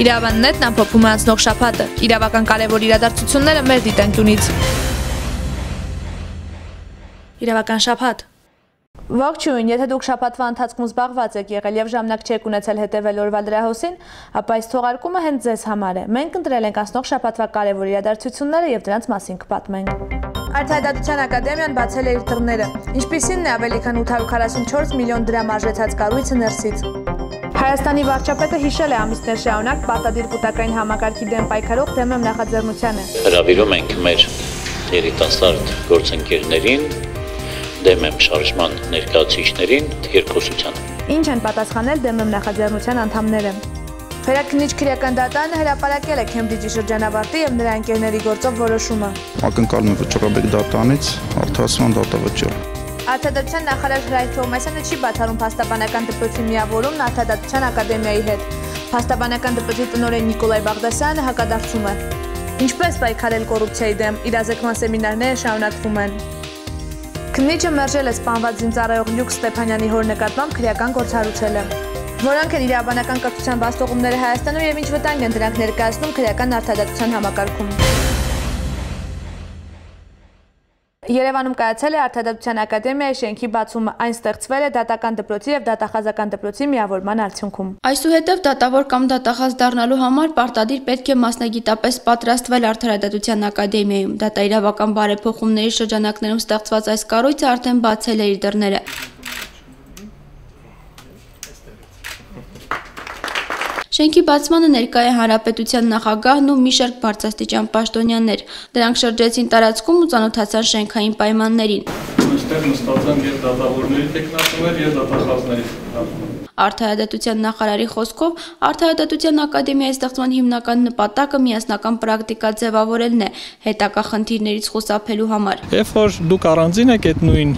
Իրավաննետն ամփոփում է անցնող շաբաթը։ Իրավական կարևոր իրադարձությունները մեր դիտանկյունից։ Իրավական շաբաթ Ողջույն, եթե դուք շաբաթվա ընթացքում զբաղված եք եղել եւ ժամանակ չեք ունեցել հետեւել օրվա լրահոսին, ապա այս թողարկումը հենց ձեզ համար է։ Մենք ընտրել ենք անցնող շաբաթվա կարևոր իրադարձությունները եւ դրանց մասին կպատմենք։ Արդարադատության ակադեմիան բացել է իր դռները։ Ինչպիսին է ավելի քան 844 միլիոն դրամ արժեցած կառույցը ներսից։ Հայաստանի վարչապետը հիշել է ամիսներ շարունակ պարտադիր կൂട്ടակային համակարգի դեմ պայքարող դեմեմ նախաձեռնությանը։ Հրավիրում ենք մեր երիտասարդ գործընկերներին դեմ եմ շարժման ներկայացուցիչներին երկխոսության։ Ինչ են պատասխանել դեմեմ նախաձեռնության անդամները։ Վերաքննիչ քրեական դատանը հրապարակել է Քեմբրիջի շրջանավարտի եւ նրա ընկերների գործով որոշումը։ Ակնկալում է վճռաբեկ դատարանից արդարացման դատավճիռ։ Արտադրության նախարար Հրայր Թովմասյանը չի բացառում փաստաբանական դպրոցի միավորումն Արտադրության ակադեմիայի հետ։ Փաստաբանական դպրոցի տնօրեն Նիկոլայ Բաղդասարյանը հակադարձում է։ Ինչպես պայքարել կոռուպցիայի դեմ, իրազեկման սեմինարները շարունակվում են։ Քննիչը մերժել է սպանված զինծառայող Լյուկ Ստեփանյանի հոր նկատմամբ քրեական գործառույթը։ Որոնք են իրավաբանական կրթության բաստողումները Հայաստանում եւ ինչ վտանգ են դրանք ներկայացնում քրեական արտադրության համակարգում։ Երևանում կայացել է Արտադրության ակադեմիայի շենքի բացումը։ Այն ստեղծվել է դատական դպրոցի եւ դատախազական դպրոցի միավորման արդյունքում։ Այսուհետև դատավոր կամ դատախազ դառնալու համար պարտադիր պետք է մասնագիտապես պատրաստվել Արտադրության ակադեմիայում։ Դատաիրավական բարեփոխումների շրջանակներում ստեղծված այս կառույցը արդեն բացել է իր դռները։ Շենքի բացմանը ներկա է հանրապետության նախագահն ու մի շարք բարձրաստիճան պաշտոնյաներ։ Դրանք շրջեցին տարածքում ու ծանոթացան շենքային պայմաններին։ Այստեղ նստած են եւ դատավորների տեխնատուներ եւ դատախազների Արդարադատության նախարարի խոսքով Արդարադատության ակադեմիայի ստեղծման հիմնական նպատակը միասնական պրակտիկա ձևավորելն է հետակա խնդիրներից խուսափելու համար։ Երբ որ դուք առանձին եք այդ նույն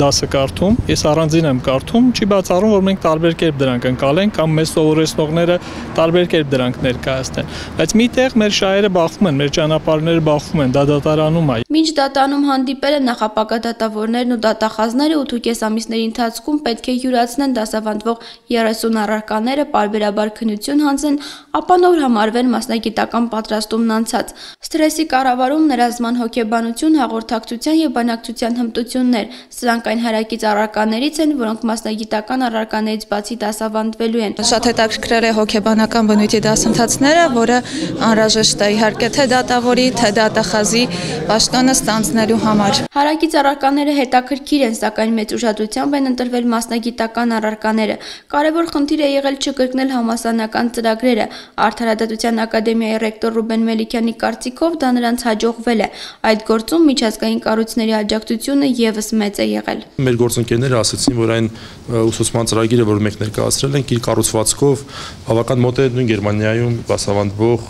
դասը կարդում, ես առանձին եմ կարդում, չի բացառում, որ մենք տարբեր կերպ դրանք ընկալենք կամ մեզ սովորեցնողները տարբեր կերպ դրանք ներկայացնեն։ Բայց միտեղ մեր շահերը բախվում են, մեր ճանապարհները բախվում են, դա դատարանում է։ Մինչ դատանում հանդիպել են նախապակա դատավորներն ու դատախազները 8.5 ամիսների ընթացքում պետք է յուրացնեն դասավանդված ստեղծվող 30 առարկաները parberabar քնություն հանձեն, ապա նոր համարվեն մասնագիտական պատրաստումն անցած։ Ստրեսի կառավարում, ներազման հոգեբանություն, հաղորդակցության եւ բանակցության հմտություններ։ Սրանք այն հարակից առարկաներից են, որոնք մասնագիտական առարկաներից բացի դասավանդվելու են։ Շատ հետաքրքրել է հոգեբանական բնույթի դասընթացները, որը անհրաժեշտ է իհարկե թե դատավորի, թե դատախազի պաշտոնը ստանձնելու համար։ Հարակից առարկաները հետաքրքիր են, սակայն մեծ ուշադրությամբ են ընտրվել մասնագիտական առարկաները։ Կարևոր խնդիր է եղել չկրկնել համասանական ծրագրերը։ Արդարադատության ակադեմիայի ռեկտոր Ռուբեն Մելիքյանի կարծիքով դա նրանց հաջողվել է։ Այդ գործում միջազգային կառույցների աջակցությունը եւս մեծ է եղել։ Մեր գործընկերները ասացին, որ այն ուսուցման ծրագիրը, որ մենք ներկայացրել ենք, իր կառուցվածքով բավական մոտ է նույն Գերմանիայում բասավանդվող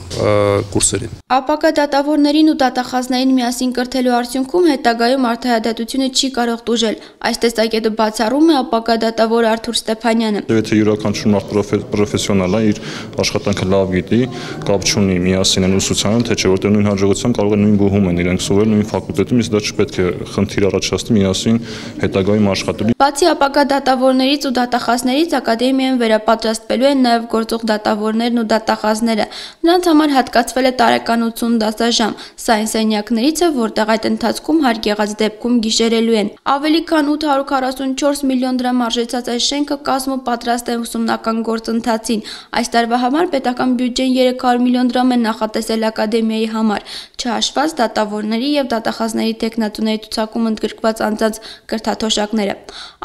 կուրսերին։ Ապակա դատավորներին ու դատախազներին միասին կրթելու արդյունքում հետագայում արդարադատությունը չի կարող տուժել։ Այս տեսակետը բացառում է ապակա դատավոր Արթուր Ստեփան Օհանյանը։ Եթե յուրաքանչյուր մարդ պրոֆեսիոնալ է, իր աշխատանքը լավ գիտի, կապ չունի միասին են ուսուցանում, թե չէ, որտեղ նույն հաջողությամբ կարող է նույն բուհում են իրենք սովորել նույն ֆակուլտետում, իսկ դա չպետք է խնդիր առաջացնի միասին հետագայում աշխատելու։ Բացի ապակա դատավորներից ու դատախազներից ակադեմիայում վերապատրաստվելու են նաև գործող դատավորներն ու դատախազները։ Նրանց համար հատկացվել է տարեկան 80 դասաժամ։ Սա այն սենյակներից է, որտեղ այդ ընթացքում հարկ եղած դեպքում գիշերելու են։ Ավելի քան 844 միլիոն դրամ արժեցած այս շենքը կազ կազմը պատրաստ է ուսումնական գործընթացին։ Այս տարվա համար պետական բյուջեն 300 միլիոն դրամ է նախատեսել ակադեմիայի համար, չհաշված դատավորների եւ դատախազների տեխնատուների ցուցակում ընդգրկված անձանց կրթաթոշակները։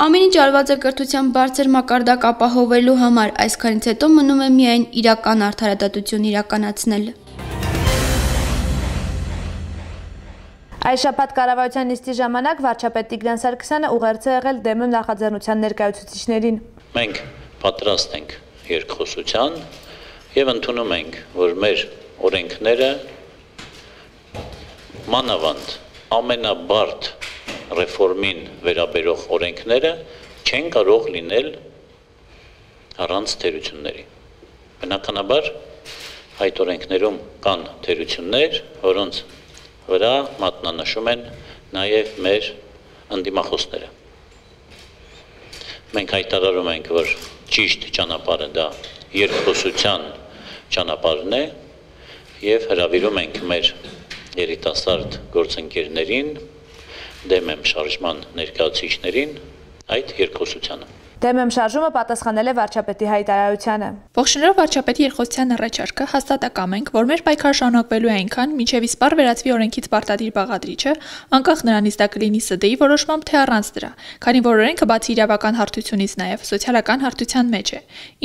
Ամեն ինչ արված է կրթության բարձր մակարդակ ապահովելու համար, այսքանից հետո մնում է միայն իրական արդարադատություն իրականացնել։ Այս շաբաթ կառավարության նիստի ժամանակ վարչապետ Տիգրան Սարգսյանը ուղերձ է եղել դեմն նախաձեռնության ներկայացուցիչներին։ Մենք պատրաստ ենք երկխոսության եւ ընդունում ենք, որ մեր օրենքները մանավանդ ամենաբարդ ռեֆորմին վերաբերող օրենքները չեն կարող լինել առանց թերությունների։ Բնականաբար այդ օրենքներում կան թերություններ, որոնց վրա մատնանշում են նաև մեր ընդդիմախոսները մենք հայտարարում ենք, որ ճիշտ ճանապարհը դա երկխոսության ճանապարհն է եւ հրավիրում ենք մեր երիտասարդ գործընկերներին դեմ եմ շարժման ներկայացուցիչներին այդ երկխոսությանը Դեմեմ շարժումը պատասխանել է վարչապետի հայտարարությանը։ Ողջունելով վարչապետի երկխոսության առաջարկը հաստատակամ ենք, որ մեր պայքար շարունակվելու է այնքան, մինչև իսպար վերածվի օրենքից պարտադիր բաղադրիչը, անկախ նրանից դա կլինի ՍԴ-ի որոշմամբ թե առանց դրա, քանի որ օրենքը բացի իրավական հարթությունից նաև սոցիալական հարթության մեջ է,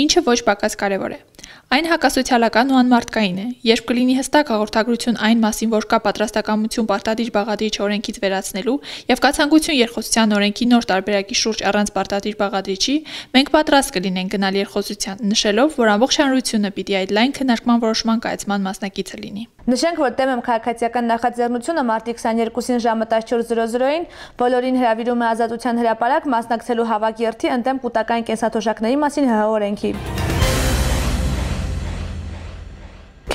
ինչը ոչ պակաս կարևոր է։ Այն հակասոցիալական ու անմարդկային է, երբ կլինի հստակ հաղորդագրություն այն մասին, որ կա պատրաստակամություն պարտադիր բաղադրիչ օրենքից վերացնելու եւ կա ցանկություն երկխոսության օրենքի նոր տարբերակի շուրջ առանց պարտադիր բաղադրիչի, մենք պատրաստ կլինենք գնալ երկխոսության, նշելով, որ ամբողջ հանրությունը պիտի այդ լայն քննարկման որոշման կայացման մասնակիցը լինի։ Նշենք, որ տեմեմ քաղաքացիական նախաձեռնությունը մարտի 22-ին ժամը 14:00-ին բոլորին հրավիրում է ազատության հրապարակ մասնակցելու հավաք երթի ընդեմ կൂട്ടական կենսաթոշակների մասին ՀՀ օրենքի։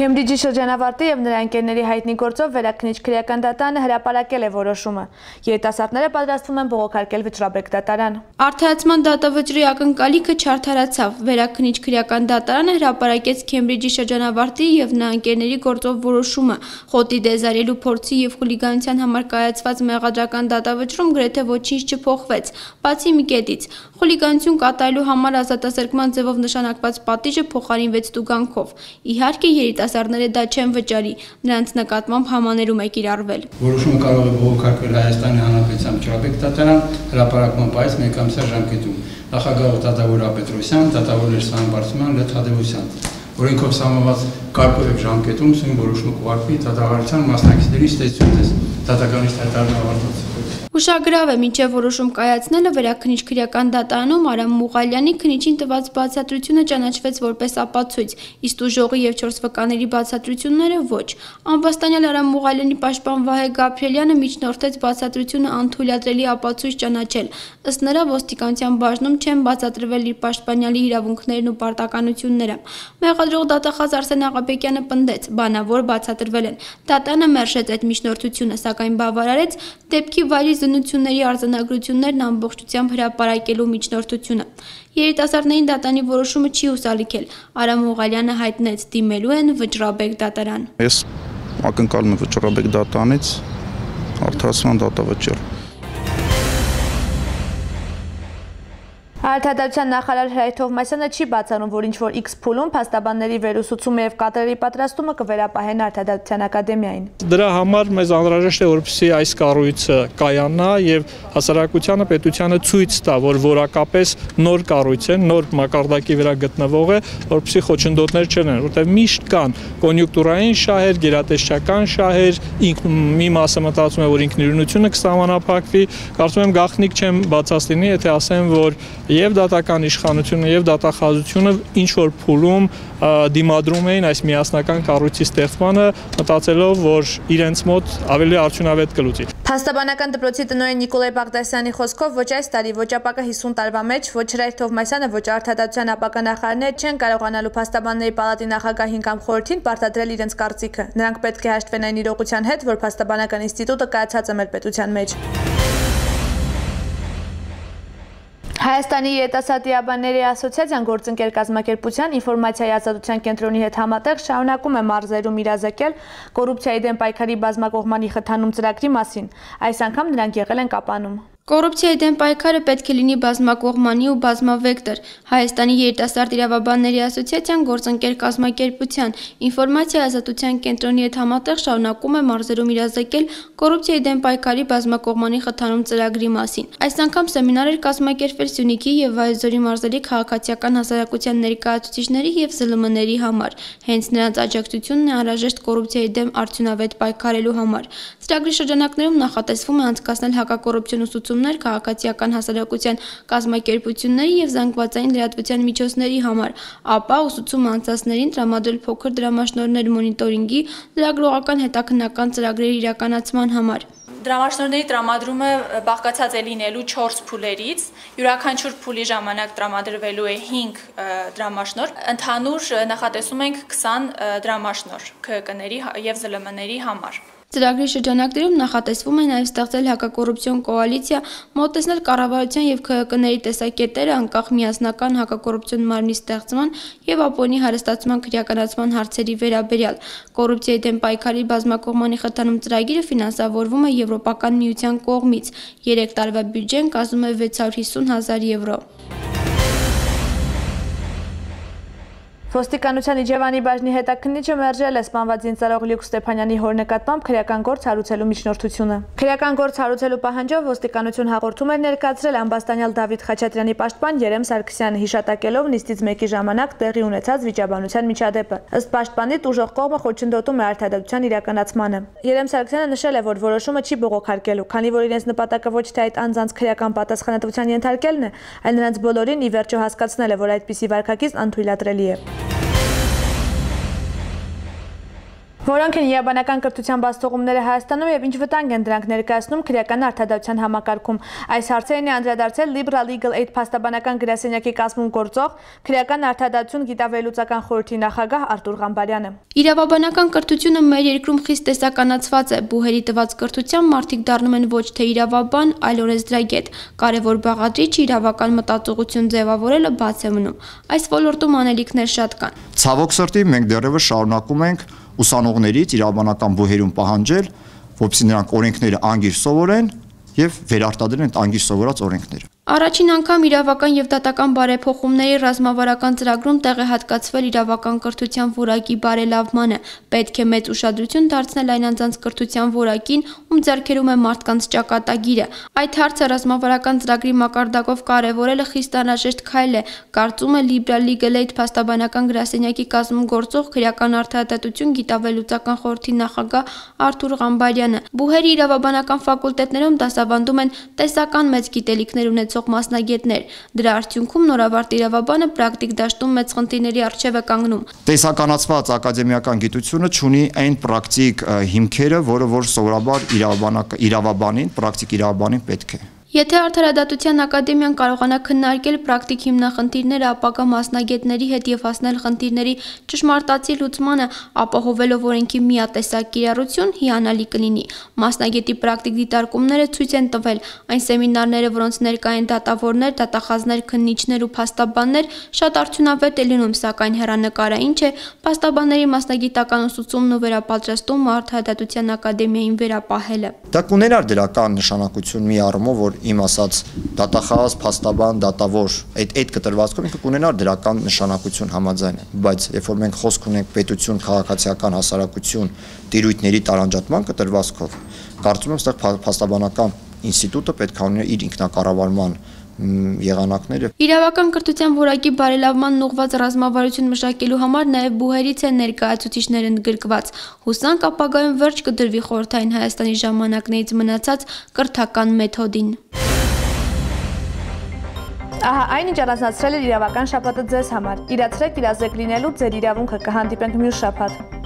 Քեմբրիջի շրջանավարտի եւ նրա ընկերների հայտնի գործով վերաքնիչ քրեական դատարանը հրապարակել է որոշումը։ Երիտասարդները պատրաստվում են բողոքարկել վճռաբեկ դատարան։ Արդարացման դատավճռի ակնկալիքը չարթարացավ։ Վերաքնիչ քրեական դատարանը հրապարակեց Քեմբրիջի շրջանավարտի եւ նրա ընկերների գործով որոշումը։ Խոտի դեզարելու փորձի եւ խուլիգանության համար կայացված մեղադրական դատավճռում գրեթե ոչինչ չփոխվեց, բացի մի կետից։ Խուլիգանություն կատարելու համար ազատազրկման ձևով նշանակված պատիժը փոխարինվեց տուգանքով։ Իհարկե երիտասարդ երիտասարդները դա չեն վճարի, նրանց նկատմամբ համաներում է կիրառվել։ Որոշումը կարող է բողոքարկվել Հայաստանի Հանրապետության Ճրաբեկ դատարան հրապարակման պայս մեկամսյա ժամկետում։ Նախագահ Տատավոր Պետրոսյան, դատավորներ Սահան Բարսման, Լեթ Հադևոսյան։ Օրենքով սահմանված կարգով ժամկետում սույն որոշումը կուղարկվի դատավարության մասնակիցների ստեցությունից դատականից հայտարարն ավարտված։ Ուշագրավ է մինչև որոշում կայացնելը վերաքնիչ քրեական դատարանում Արամ Մուղալյանի քնիչին տված բացատրությունը ճանաչվեց որպես ապացույց, իսկ ուժողի եւ 4 վկաների բացատրությունները ոչ։ Անվաստանյալ Արամ Մուղալյանի պաշտպան Վահե Գաբրելյանը միջնորդեց բացատրությունը անթույլատրելի ապացույց ճանաչել։ Ըստ նրա ոստիկանության բաժնում չեն բացատրվել իր պաշտպանյալի իրավունքներն ու պարտականությունները։ Մեղադրող դատախազ Արսեն Աղաբեկյանը պնդեց, բանավոր բացատրվել են։ Դատանը մերժեց այդ միջնորդությունը, սակայն բավարարեց դեպքի վայրի զնությունների արձանագրություններն ամբողջությամբ հրապարակելու միջնորդությունը։ Երիտասարդներին դատանի որոշումը չի ուսալիքել։ Արամ Ուղալյանը հայտնեց դիմելու են վճռաբեկ դատարան։ Ես ակնկալում եմ վճռաբեկ դատարանից արդարացման դատավճիռ։ Արդարադատության նախարար Հրայր Թովմասյանը չի բացառում, որ ինչ որ X փուլում փաստաբանների վերուսուցումը եւ կադրերի պատրաստումը կվերապահեն Արդարադատության ակադեմիային։ Դրա համար մեզ անհրաժեշտ է որպեսզի այս կառույցը կայանա եւ հասարակությանը պետությանը ցույց տա, որ որակապես նոր կառույց է, նոր մակարդակի վրա գտնվող է, որպեսզի խոչընդոտներ չլինեն, որտեղ միշտ կան կոնյուկտուրային շահեր, գերատեսչական շահեր, ինքն մի մասը մտածում է, որ ինքնիրունությունը կստամանափակվի, կարծում եմ գաղտնիք չեմ բացած լինի, եթե ասեմ, որ եւ դատական իշխանությունը եւ դատախազությունը ինչ որ փուլում դիմադրում էին այս միասնական կառույցի ստեղծմանը, մտածելով, որ իրենց մոտ ավելի արդյունավետ կլուծի։ Փաստաբանական դպրոցի տնօրեն Նիկոլայ Բաղդասյանի խոսքով ոչ այս տարի ոչ ապակա 50 տարվա մեջ ոչ Հրայր Թովմասյանը ոչ արտադատության ապակա նախարարներ չեն կարողանալու փաստաբանների պալատի նախագահին կամ խորհրդին պարտադրել իրենց կարծիքը։ Նրանք պետք է հաշտվեն այն իրողության հետ, որ փաստաբանական ինստիտուտը կայացած է մեր պետության մեջ։ Հայաստանի երիտասարդիաբանների ասոցիացիան գործընկեր կազմակերպության ինֆորմացիայի ազատության կենտրոնի հետ համատեղ շարունակում է մարզերում իրազեկել կոռուպցիայի դեմ պայքարի բազմակողմանի խթանում ծրագրի մասին։ Այս անգամ նրանք եղել են Կապանում։ Կոռուպցիայի դեմ պայքարը պետք է լինի բազմակողմանի ու բազմավեկտոր։ Հայաստանի երիտասարդ իրավաբանների ասոցիացիան գործընկեր կազմակերպության ինֆորմացիա ազատության կենտրոնի հետ համատեղ շարունակում է մարզերում իրազեկել կոռուպցիայի դեմ պայքարի բազմակողմանի խթանում ծրագրի մասին։ Այս անգամ սեմինար էր կազմակերպվել Սյունիքի եւ Վայոց մարզերի քաղաքացիական հասարակության ներկայացուցիչների եւ ԶԼՄ-ների համար։ Հենց նրանց աջակցությունն է անհրաժեշտ կոռուպցիայի դեմ արդյունավետ պայքարելու համար։ Ծրագրի շրջանակներում նախատեսվում է անցկացնել հակակոռուպցիոն ուսուցում ուսուցումներ քաղաքացիական հասարակության կազմակերպությունների եւ զանգվածային լրատվության միջոցների համար, ապա ուսուցում անցածներին տրամադրել փոքր դրամաշնորհներ մոնիտորինգի, լրագրողական հետաքննական ծրագրերի իրականացման համար։ Դրամաշնորհների տրամադրումը բաղկացած է լինելու 4 փուլերից։ Յուրաքանչյուր փուլի ժամանակ տրամադրվելու է 5 դրամաշնորհ։ Ընդհանուր նախատեսում ենք 20 դրամաշնորհ ԿԿ-ների եւ ԶԼՄ-ների համար։ Ծրագրի շրջանակներում նախատեսվում է նաև ստեղծել հակակոռուպցիոն կոալիցիա, մոտեցնել կառավարության եւ ՔՀԿ-ների տեսակետերը անկախ միասնական հակակոռուպցիոն մարմնի ստեղծման եւ ապօրինի հարստացման քրեականացման հարցերի վերաբերյալ։ Կոռուպցիայի դեմ պայքարի բազմակողմանի խթանում ծրագիրը ֆինանսավորվում է Եվրոպական միության կողմից։ 3 տարվա բյուջեն կազմում է 650 000 եվրո։ Ոստիկանության Իջևանի բաժնի հետաքննիչը մերժել է սպանված զինծառայող Լյուկ Ստեփանյանի հոր նկատմամբ քրեական գործ հարուցելու միջնորդությունը։ Քրեական գործ հարուցելու պահանջով ոստիկանություն հաղորդում էր ներկայացրել ամբաստանյալ Դավիթ Խաչատրյանի պաշտպան Երեմ Սարգսյանը հիշատակելով նիստից մեկի ժամանակ տեղի ունեցած վիճաբանության միջադեպը։ Ըստ պաշտպանի ուժող կողմը խոչընդոտում է արդարադատության իրականացմանը։ Երեմ Սարգսյանը նշել է, որ որոշումը չի բողոքարկելու, քանի որ իրենց նպատակը ոչ թե այդ անձանց քրեական պատասխանատվության ենթարկելն է, այլ նրանց բոլորին ի վերջո հասկացնել է, որ այդպիսի վարկագիծ անթույլատրելի է։ Որոնք են իաբանական կրթության բաստողումները Հայաստանում եւ ինչ վտանգ են դրանք ներկայացնում քրեական արտադրության համակարգում։ Այս հարցերին է անդրադարձել Libra Legal Aid փաստաբանական գրասենյակի կազմում գործող քրեական արտադրություն գիտավելուծական խորհրդի նախագահ Արտուր Ղամբարյանը։ Իրավաբանական կրթությունը մեր երկրում խիստ տեսականացված է։ Բուհերի տված կրթությամբ մարդիկ դառնում են ոչ թե իրավաբան, այլ օրենսդրագետ։ Կարևոր բաղադրիչ իրավական մտածողություն ձևավորելը բաց է մնում։ Այս ոլորտում անելիքներ շատ կան։ Ցավոք սրտի մենք դեռևս շարունակում ենք ուսանողներից իրավաբանական բուհերում պահանջել, որպեսզի նրանք օրենքները անգիր սովորեն եւ վերարտադրեն այդ անգիր սովորած օրենքները։ Առաջին անգամ իրավական եւ դատական բարեփոխումների ռազմավարական ծրագրում տեղ է հատկացվել իրավական կրթության որակի բարելավմանը։ Պետք է մեծ ուշադրություն դարձնել այն անձանց կրթության որակին, ում ձեռքերում է մարդկանց ճակատագիրը։ Այդ հարցը ռազմավարական ծրագրի մակարդակով կարևորելը խիստ անհրաժեշտ քայլ է, կարծում է Liberal Legal Aid փաստաբանական գրասենյակի կազմում գործող քրեական արդարադատություն գիտավելուծական խորհրդի նախագահ Արթուր Ղամբարյանը։ Բուհերի իրավաբանական ֆակուլտետներում դասավանդում են տեսական մեծ գիտելիքներ ունեցող ունեցող մասնագետներ։ Դրա արդյունքում նորավարտ իրավաբանը պրակտիկ դաշտում մեծ խնդիրների առջև է կանգնում։ Տեսականացված ակադեմիական գիտությունը ունի այն պրակտիկ հիմքերը, որը որ սովորաբար իրավաբանին, պրակտիկ իրավաբանին պետք է։ Եթե Արդարադատության ակադեմիան կարողանա քննարկել պրակտիկ հիմնախնդիրները ապագա մասնագետների հետ եւ հասնել խնդիրների ճշմարտացի լուծմանը, ապահովելով օրենքի միատեսակ կիրառություն, հիանալի կլինի։ Մասնագետի պրակտիկ դիտարկումները ցույց են տվել այն սեմինարները, որոնց ներկա են դատավորներ, դատախազներ, քննիչներ ու փաստաբաններ, շատ արդյունավետ է լինում, սակայն հերանեկարային չէ փաստաբանների մասնագիտական ուսուցումն ու վերապատրաստումը Արդարադատության ակադեմիային վերապահելը։ Դա կուներար դրական նշանակություն մի առումով, որ իմ ասած դատախազ, փաստաբան, դատավոր այդ այդ կտրվածքով ինքը կունենար դրական նշանակություն համաձայն է, բայց երբ որ մենք խոսք ունենք պետություն, քաղաքացիական հասարակություն, տիրույթների տարանջատման կտրվածքով, կարծում եմ, այստեղ փաստաբանական ինստիտուտը պետք է ունենա իր ինքնակառավարման եղանակները։ Իրավական կրթության որակի բարելավման ուղղված ռազմավարություն մշակելու համար նաև բուհերից են ներկայացուցիչներ ընդգրկված։ Հուսանք ապագայում վերջ կդրվի խորհրդային Հայաստանի ժամանակներից մնացած կրթական մեթոդին։ Ահա այն ինչ առանձնացրել է իրավական շաբաթը ձեզ համար։ Իրացրեք իրազեկ լինելու ձեր իրավունքը կհանդիպենք մյուս շաբաթ։